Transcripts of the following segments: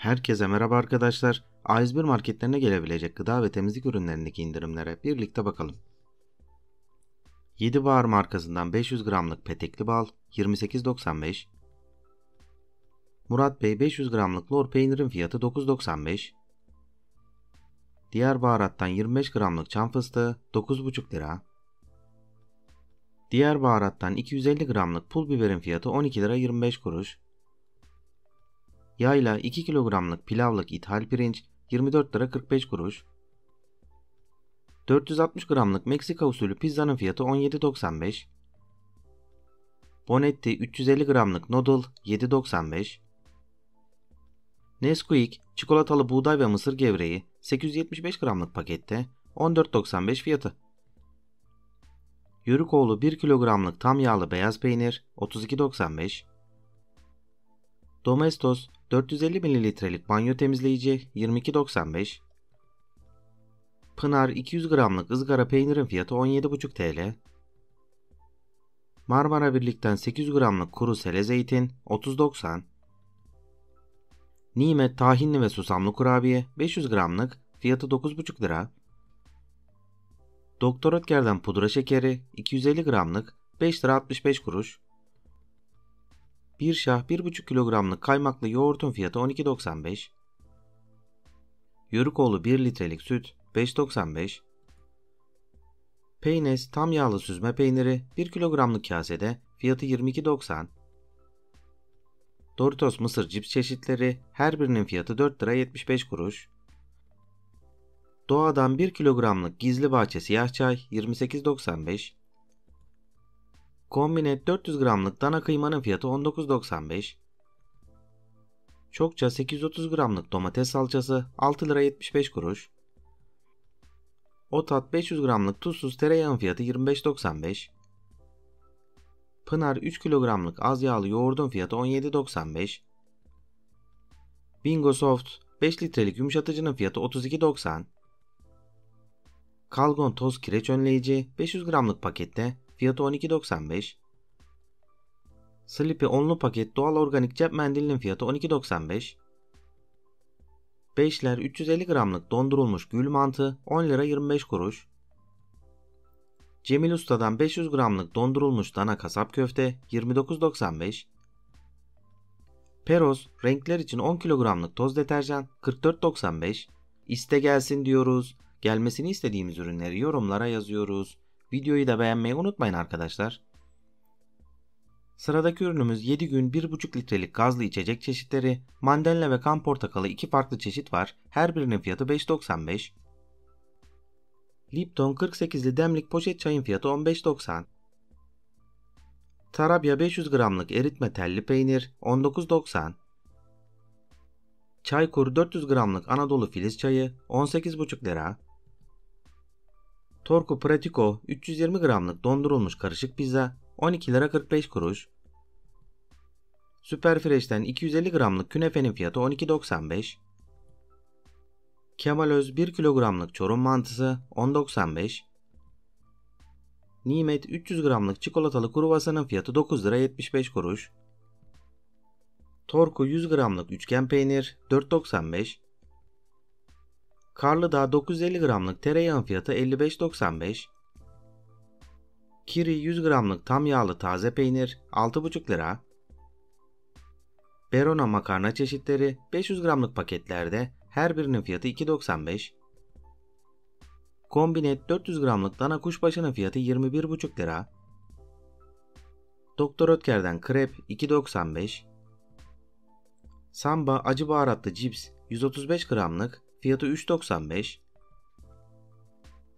Herkese merhaba arkadaşlar. A101 marketlerine gelebilecek gıda ve temizlik ürünlerindeki indirimlere birlikte bakalım. 7 Bahar markasından 500 gramlık petekli bal 28.95 Murat Bey 500 gramlık lor peynirin fiyatı 9.95 Diğer baharattan 25 gramlık çam fıstığı 9,5 lira Diğer baharattan 250 gramlık pul biberin fiyatı 12 lira 25 kuruş Yayla 2 kilogramlık pilavlık ithal pirinç 24 lira 45 kuruş. 460 gramlık Meksika usulü pizzanın fiyatı 17.95. Bonetti 350 gramlık noodle 7.95. Nesquik çikolatalı buğday ve mısır gevreği 875 gramlık pakette 14.95 fiyatı. Yörükoğlu 1 kilogramlık tam yağlı beyaz peynir 32.95. Domestos 450 mililitrelik banyo temizleyici 22.95 Pınar 200 gramlık ızgara peynirin fiyatı 17,5 TL Marmara Birlik'ten 800 gramlık kuru sele zeytin 30.90 Nimet tahinli ve susamlı kurabiye 500 gramlık fiyatı 9,5 lira. Doktor Ötker'den pudra şekeri 250 gramlık 5 lira 65 kuruş bir şah 1,5 kilogramlık kaymaklı yoğurtun fiyatı 12.95. Yörükoğlu 1 litrelik süt 5.95. Peynes tam yağlı süzme peyniri 1 kilogramlık kasede fiyatı 22.90. Doritos mısır cips çeşitleri her birinin fiyatı 4 lira 75 kuruş. Doğadan 1 kilogramlık gizli bahçe siyah çay 28.95. Kombinet 400 gramlık dana kıymanın fiyatı 19.95. Çokça 830 gramlık domates salçası 6 lira 75 kuruş. Otat 500 gramlık tuzsuz tereyağın fiyatı 25.95. Pınar 3 kilogramlık az yağlı yoğurdun fiyatı 17.95. Bingo Soft 5 litrelik yumuşatıcının fiyatı 32.90. Kalgon toz kireç önleyici 500 gramlık pakette Fiyatı 12.95. Sleepy onlu paket doğal organik cep mendilinin fiyatı 12.95. Beşler 350 gramlık dondurulmuş gül mantı 10 lira 25 kuruş. Cemil Usta'dan 500 gramlık dondurulmuş dana kasap köfte 29.95. Peros renkler için 10 kilogramlık toz deterjan 44.95. İste gelsin diyoruz. Gelmesini istediğimiz ürünleri yorumlara yazıyoruz. Videoyu da beğenmeyi unutmayın arkadaşlar. Sıradaki ürünümüz 7 gün 1,5 litrelik gazlı içecek çeşitleri, mandalina ve kan portakalı iki farklı çeşit var. Her birinin fiyatı 5.95. Lipton 48'li demlik poşet çayın fiyatı 15.90. Tarabya 500 gramlık eritme telli peynir 19.90. Çaykur 400 gramlık Anadolu filiz çayı 18,5 lira. Torku Pratico 320 gramlık dondurulmuş karışık pizza 12 lira 45 kuruş. Süper Fresh'ten 250 gramlık künefenin fiyatı 12.95. Kemalöz 1 kilogramlık çorum mantısı 10.95. Nimet 300 gramlık çikolatalı kruvasanın fiyatı 9 lira 75 kuruş. Torku 100 gramlık üçgen peynir 4.95. Karlıdağ 950 gramlık tereyağın fiyatı 55.95. Kiri 100 gramlık tam yağlı taze peynir 6,5 lira. Berona makarna çeşitleri 500 gramlık paketlerde her birinin fiyatı 2.95. Kombinet 400 gramlık dana kuşbaşının fiyatı 21,5 lira. Doktor Ötker'den krep 2.95. Samba acı baharatlı cips 135 gramlık Fiyatı 3.95.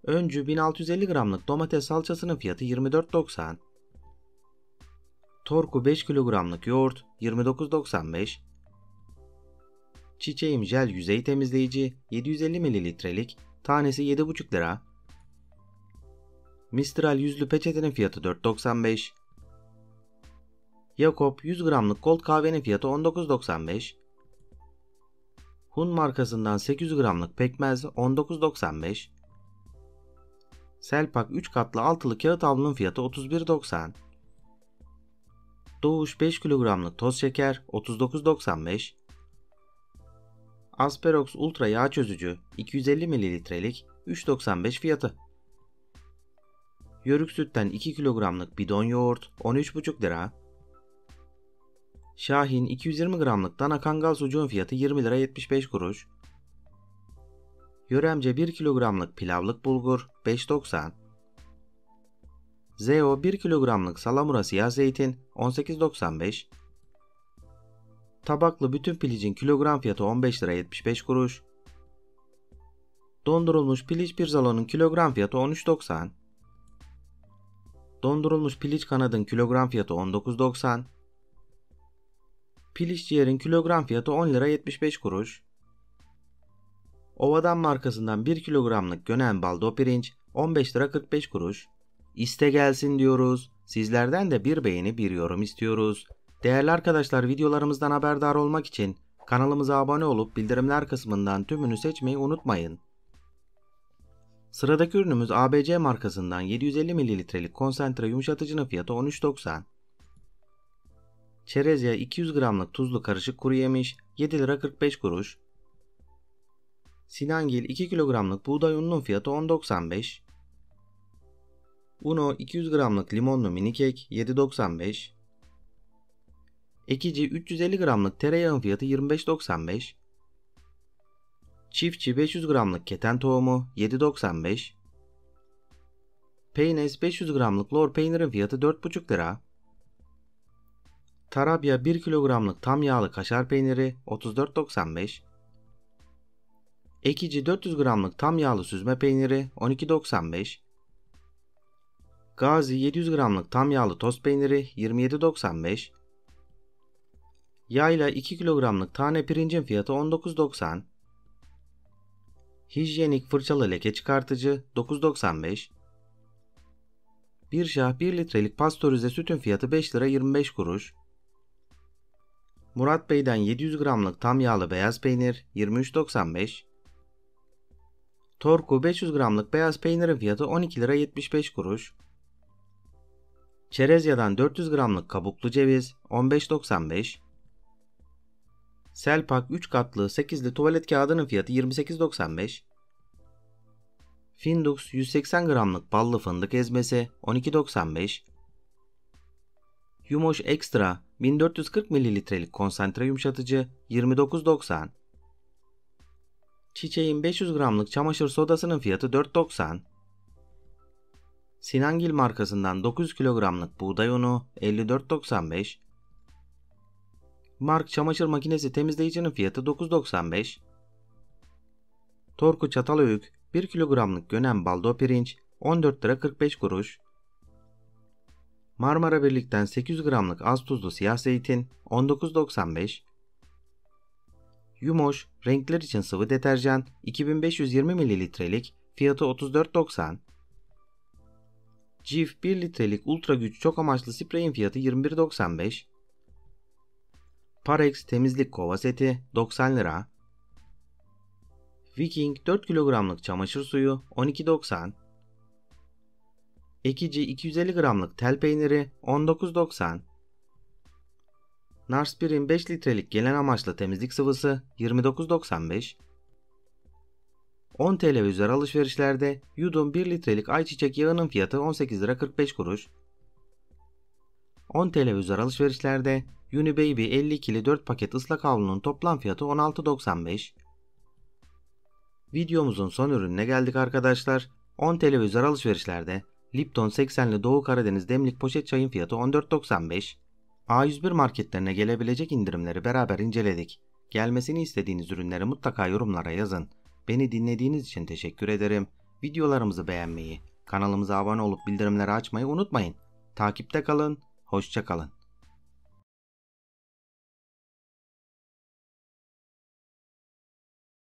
Öncü 1650 gramlık domates salçasının fiyatı 24.90. Torku 5 kilogramlık yoğurt 29.95. Çiçeğim jel yüzey temizleyici 750 mililitrelik tanesi 7,5 lira. Mistral yüzlü peçetenin fiyatı 4.95. Jakob 100 gramlık gold kahvenin fiyatı 19.95. Hun markasından 800 gramlık pekmez 19.95. Selpak 3 katlı altılı kağıt havlunun fiyatı 31.90. Doğuş 5 kilogramlık toz şeker 39.95. Asperox Ultra yağ çözücü 250 mililitrelik 3.95 fiyatı. Yörük sütten 2 kilogramlık bidon yoğurt 13,5 lira. Şahin 220 gramlık dana kangal sucuğun fiyatı 20 lira 75 kuruş. Yöremce 1 kilogramlık pilavlık bulgur 5.90. Zeo 1 kilogramlık salamura siyah zeytin 18.95. Tabaklı bütün pilicin kilogram fiyatı 15 lira 75 kuruş. Dondurulmuş piliç pirzolonun kilogram fiyatı 13.90. Dondurulmuş piliç kanadın kilogram fiyatı 19.90. Piliç ciğerin kilogram fiyatı 10 lira 75 kuruş. Ovadan markasından 1 kilogramlık gönen baldo pirinç 15 lira 45 kuruş. İste gelsin diyoruz. Sizlerden de bir beğeni bir yorum istiyoruz. Değerli arkadaşlar videolarımızdan haberdar olmak için kanalımıza abone olup bildirimler kısmından tümünü seçmeyi unutmayın. Sıradaki ürünümüz ABC markasından 750 mililitrelik konsantre yumuşatıcının fiyatı 13.90. Çerezya 200 gramlık tuzlu karışık kuru yemiş 7 lira 45 kuruş. Sinangil 2 kilogramlık buğday ununun fiyatı 10.95. Uno 200 gramlık limonlu mini kek 7.95. Ekici 350 gramlık tereyağın fiyatı 25.95. Çiftçi 500 gramlık keten tohumu 7.95. Peynes 500 gramlık lor peynirin fiyatı 4.5 lira. Tarabya 1 kilogramlık tam yağlı kaşar peyniri 34.95. Ekici 400 gramlık tam yağlı süzme peyniri 12.95. Gazi 700 gramlık tam yağlı toz peyniri 27.95. Yayla 2 kilogramlık tane pirincin fiyatı 19.90. Hijyenik fırçalı leke çıkartıcı 9.95. Bir şah 1 litrelik pastörize sütün fiyatı 5 lira 25 kuruş. Murat Bey'den 700 gramlık tam yağlı beyaz peynir 23.95. Torku 500 gramlık beyaz peynirin fiyatı 12 lira 75 kuruş. Çerezya'dan 400 gramlık kabuklu ceviz 15.95. Selpak 3 katlı 8'li tuvalet kağıdının fiyatı 28.95. Findux 180 gramlık ballı fındık ezmesi 12.95. Yumoş Extra 1440 mililitrelik konsantre yumuşatıcı 29.90. Çiçeğin 500 gramlık çamaşır sodasının fiyatı 4.90. Sinangil markasından 900 kilogramlık buğday unu 54.95. Mark çamaşır makinesi temizleyicinin fiyatı 9.95. Torku Çatalhöyük 1 kilogramlık gönen baldo pirinç 14 lira 45 kuruş. Marmara Birlik'ten 800 gramlık az tuzlu siyah zeytin 19.95. Yumoş renkler için sıvı deterjan 2520 mililitrelik fiyatı 34.90. Cif 1 litrelik ultra güç çok amaçlı spreyin fiyatı 21.95. Parex temizlik kova seti 90 lira. Viking 4 kilogramlık çamaşır suyu 12.90. Ekici 250 gramlık tel peyniri 19.90. Narspirin 5 litrelik gelen amaçlı temizlik sıvısı 29.95. 10 TL ve üzeri alışverişlerde Yudum 1 litrelik ayçiçek yağının fiyatı 18 lira 45 kuruş. 10 TL ve üzeri alışverişlerde Unibaby 52'li 4 paket ıslak havlunun toplam fiyatı 16.95. Videomuzun son ürününe geldik arkadaşlar. 10 TL alışverişlerde Lipton 80'li Doğu Karadeniz demlik poşet çayın fiyatı 14.95. A101 marketlerine gelebilecek indirimleri beraber inceledik. Gelmesini istediğiniz ürünleri mutlaka yorumlara yazın. Beni dinlediğiniz için teşekkür ederim. Videolarımızı beğenmeyi, kanalımıza abone olup bildirimleri açmayı unutmayın. Takipte kalın, hoşça kalın.